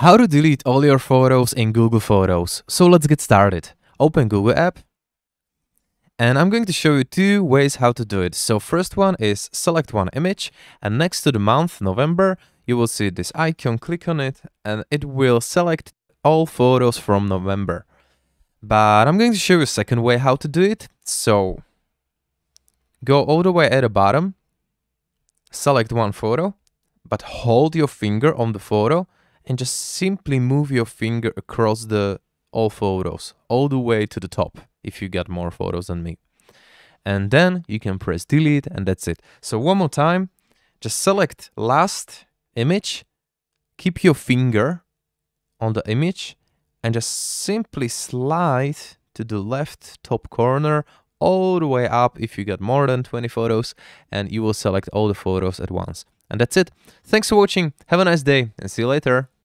How to delete all your photos in Google Photos. So let's get started. Open Google app. And I'm going to show you two ways how to do it. So first one is select one image and next to the month November, you will see this icon, click on it and it will select all photos from November. But I'm going to show you a second way how to do it. So go all the way at the bottom, select one photo, but hold your finger on the photo and just simply move your finger across the all photos all the way to the top if you got more photos than me. And then you can press delete and that's it. So one more time, just select last image, keep your finger on the image and just simply slide to the left top corner all the way up if you got more than 20 photos and you will select all the photos at once. And that's it. Thanks for watching. Have a nice day and see you later.